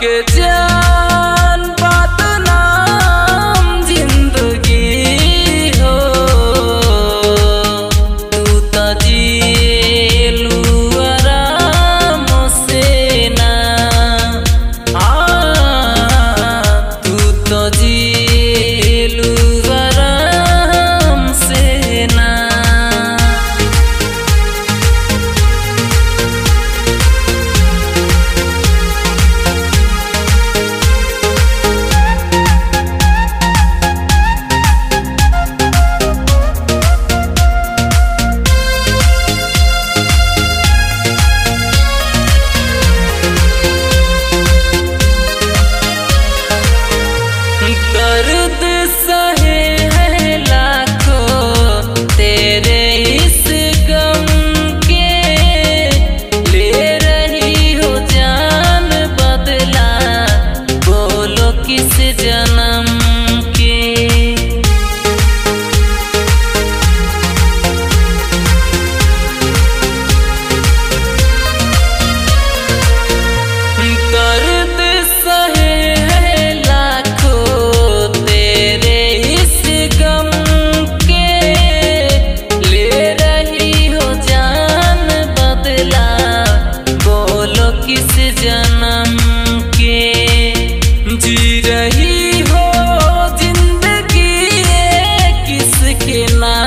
Get down. kiss it looking like